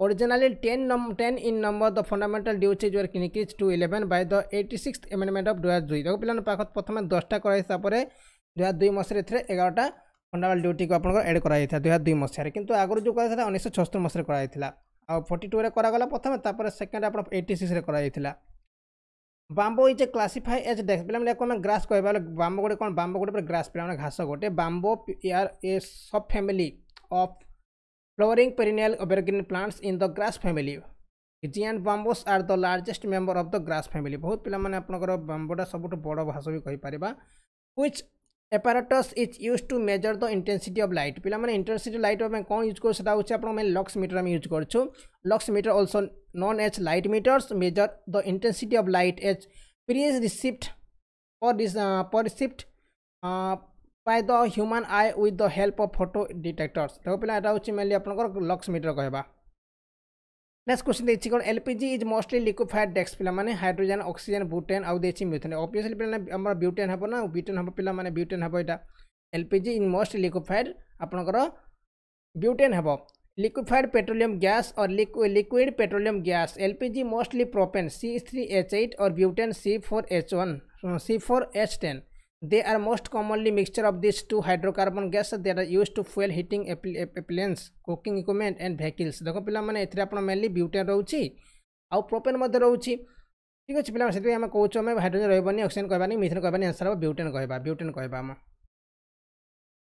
originally 10 num 10 in number the fundamental duties were increased to 11 by the 86th amendment of 2002 ଦେଖ ପିଲାମାନେ ପାଖ ପ୍ରଥମେ 10ଟା କରାଯାଇଥିଲା ପରେ 2002 ମସିହାରେ ଏଥିରେ 11ଟା fundamental ଡ୍ୟୁଟିକୁ ଆପଣଙ୍କର ଏଡ଼୍ କରାଯାଇଥିଲା ଦୁଇ ହଜାର ଦୁଇ ମସିହାରେ କିନ୍ତୁ ଆଗରୁ ଯେଉଁ କରାଯାଇଥିଲା ଉଣେଇଶହ ଛଅସ୍ତରୀ ମସିହାରେ କରାଯାଇଥିଲା ଆଉ ଫର୍ଟି ଟୁରେ କରାଗଲା ପ୍ରଥମେ ତାପରେ ସେକେଣ୍ଡ ଆପଣ ଏଇଟି ସିକ୍ସରେ କରାଯାଇଥିଲା bamboo is a classify as ଡେକ୍ସ ପିଲାମାନେ ଏହାକୁ ଆମେ ଗ୍ରାସ୍ କହିବା ବୋଲେ ବାମ୍ବୋ ଗୋଟେ କ'ଣ ବାମ୍ବୋ ଗୋଟେ ଗ୍ରାସ୍ ପିଲାମାନେ ଘାସ ଗୋଟେ bamboo are a subfamily of flowering perennial evergreen plants in the grass family giant bamboos are the largest member of the grass family ବହୁତ ପିଲାମାନେ ଆପଣଙ୍କର ବାମ୍ବୋଟା ସବୁଠୁ ବଡ଼ ଘାସ ବି କହିପାରିବା which apparatus is used to measure the intensity of light ପିଲାମାନେ intensity light ପାଇଁ କ'ଣ ୟୁଜ୍ କରୁ ସେଟା ହେଉଛି ଆପଣଙ୍କ ପାଇଁ ଲକ୍ସ ମିଟର ଆମେ ୟୁଜ୍ କରୁଛୁ lux meter also known as light meters measure the intensity of light as previous received or this uh, perceived uh, by the human eye with the help of photo detectors ଦେଖ ପିଲା ଏଟା ହେଉଛି mainly ଆପଣଙ୍କର lux meter କହିବା next question देखिए कौन LPG is mostly liquefied dash पिला, माने हाइड्रोजन ऑक्सीजन बुटेन आउ देछि मिथेन ऑब्वियसली पिला हमर ब्यूटेन हबो ना ब्यूटेन हबो पिला, माने ब्यूटेन हबो एटा एलपीजी इन मोस्ट लिक्विफाइड आपनकर ब्यूटेन हबो। लिक्विफाइड पेट्रोलियम गैस और liquid petroleum gas LPG mostly propane C three H eight और butane C four H one C four H ten They are most commonly mixture of these two hydrocarbon gases that are used to fuel heating appliances, cooking equipment and vehicles. দেখো ପିଲାମାନେ ଏଥିରେ ଆପଣ mainly butane ରହୁଛି ଆଉ propane ମଧ୍ୟ ରହୁଛି ଠିକ୍ ଅଛି ପିଲାମାନେ ସେଥିପାଇଁ ଆମେ କହୁଛୁ ଆମେ ହାଇଡ୍ରୋଜେନ୍ ରହିବନି ଅକ୍ସିଜେନ୍ କହିବାନି ମିଥେନ୍ କହିବାନି ଆନ୍ସର୍ ହେବ ବ୍ୟୁଟେନ୍ କହିବା ବ୍ୟୁଟେନ୍ କହିବା ଆମ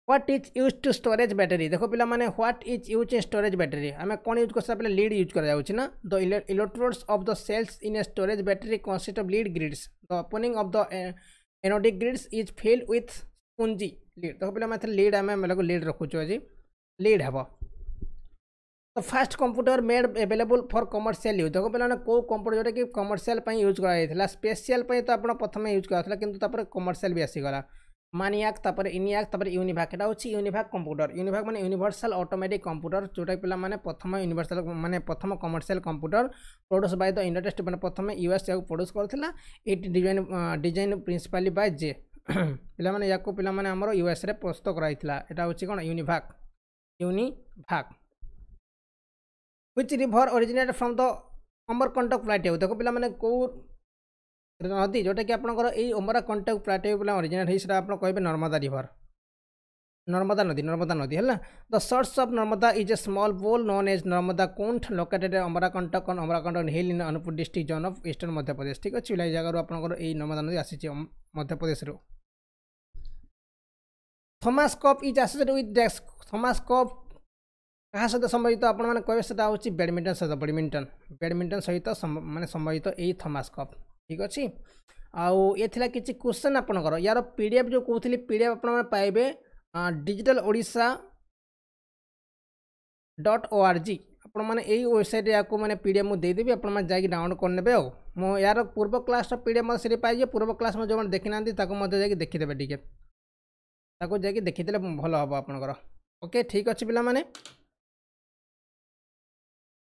what is use to storage battery দেখো পিলা মানে what is use a storage battery আমি কোণ ইউজ করছে পিলা লিড ইউজ করা যাচ্ছে না the electrodes of the cells in a storage battery consist of lead grids the opening of the anodic grids is fill with spongy lead देखो पे मैं lead आम लीड रखुचु आज लीड हे तो first computer made available for commercial use देखो पे कौ कंप्यूटर जोटा कि कमर्शियल यूज़ कराइला स्पेशल तो आप प्रथम यूज़ कराला कि कमर्शियल भी आसीगला মানিয়াক তারপরে ইনিয়াক তারপরে ইউনিভাক এটা হচ্ছে ইউনিভাক কম্পুটর ইউনিভাক মানে ইউনিভার্সাল অটোমেটিক কম্পুটর ଯେଉଁଟାକି ପିଲାମାନେ ପ୍ରଥମ ୟୁନିଭର୍ସାଲ ମାନେ ପ୍ରଥମ commercial computer produce by the industry ମାନେ ପ୍ରଥମେ ୟୁଏସ୍ ଏହାକୁ ପ୍ରଡ୍ୟୁସ୍ କରିଥିଲା ଏଇଟି design design principally by J ପିଲାମାନେ ୟାକୁ ପିଲାମାନେ ଆମର ୟୁଏସ୍ରେ ପ୍ରସ୍ତୁତ କରାଯାଇଥିଲା ଏଇଟା ହେଉଛି କ'ଣ UNIVAC UNIVAC which river originate from the Amarkantak plateau ଦେଖ ପିଲାମାନେ କେଉଁ ନଦୀ ଯେଉଁଟାକି ଆପଣଙ୍କର ଏଇ ଅମରା କଣ୍ଟାକ୍ଟ ପ୍ଲାଟିଓ ପିଲା ଅରିଜିନାଲ୍ ହେଇ ସେଟା ଆପଣ କହିବେ ନର୍ମଦା ରିଭର ନର୍ମଦା ନଦୀ ନର୍ମଦା ନଦୀ ହେଲା the source of Narmada is a small bowl known as Narmada Kund located Amarkantak Amarkantak hill in Anuppur district zone of eastern Madhya Pradesh ଠିକ୍ ଅଛି ଏଇ ଜାଗାରୁ ଆପଣଙ୍କର ଏଇ ନର୍ମଦା ନଦୀ ଆସିଛି ମଧ୍ୟପ୍ରଦେଶରୁ Thomas cup is associate with desk Thomas cup କାହା ସହିତ ସମ୍ବନ୍ଧିତ ଆପଣମାନେ କହିବେ ସେଟା ହେଉଛି ବ୍ୟାଡ଼ମିଣ୍ଟନ ସହିତ ବ୍ୟାଡ଼ମିଣ୍ଟନ ବ୍ୟାଡ଼ମିଣ୍ଟନ ସହିତ ମାନେ ସମ୍ବନ୍ଧିତ ଏଇ ଥମାସ୍ କପ୍ ଠିକ୍ ଅଛି ଆଉ ଏ ଥିଲା କିଛି କ୍ୱେଶ୍ଚନ୍ ଆପଣଙ୍କର ୟାର ପି ଡି ଏଫ୍ ଯେଉଁ କହୁଥିଲି ପି ଡି ଏଫ୍ ଆପଣମାନେ ପାଇବେ digital Odisha dot O R G ଆପଣମାନେ ଏଇ ୱେବସାଇଟ୍ରେ ୟାକୁ ମାନେ ପି ଡି ଏଫ୍ ମୁଁ ଦେଇଦେବି ଆପଣମାନେ ଯାଇକି ଡାଉନଲୋଡ଼ କରିନେବେ ଆଉ ମୁଁ ୟାର ପୂର୍ବ କ୍ଲାସ୍ର ପି ଡି ଏଫ୍ ମଧ୍ୟ ସେଠି ପାଇଯିବେ ପୂର୍ବ କ୍ଲାସ୍ ମଧ୍ୟ ଯେଉଁମାନେ ଦେଖିନାହାନ୍ତି ତାକୁ ମଧ୍ୟ ଯାଇକି ଦେଖିଦେବେ ଟିକେ ତାକୁ ଯାଇକି ଦେଖିଦେଲେ ଭଲ ହେବ ଆପଣଙ୍କର ଓକେ ଠିକ୍ ଅଛି ପିଲାମାନେ